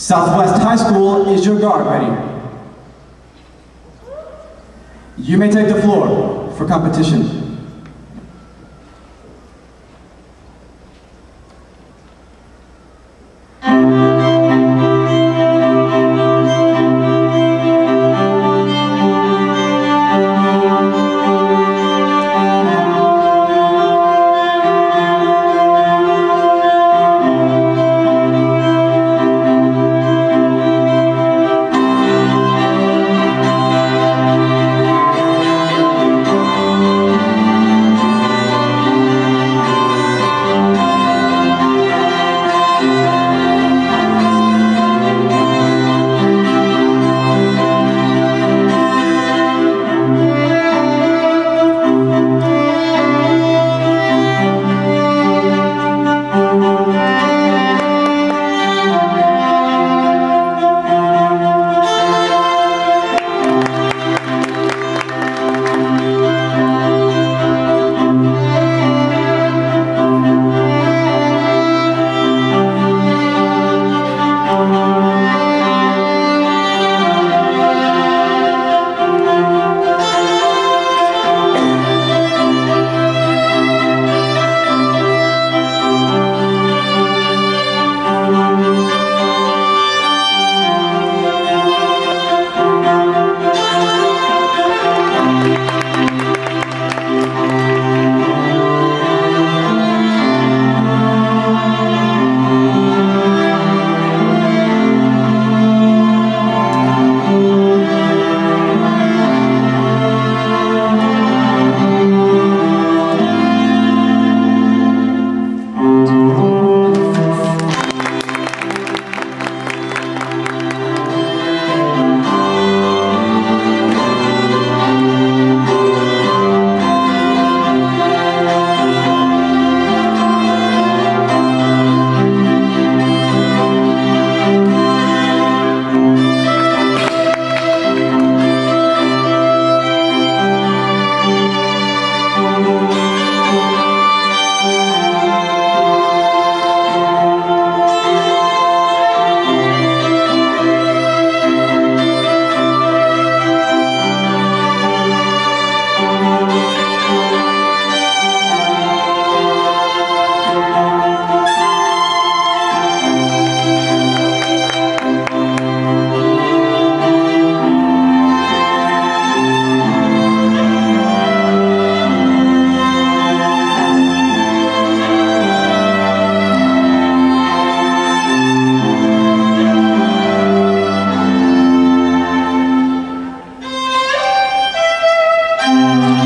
Southwest High School, is your guard ready? You may take the floor for competition. From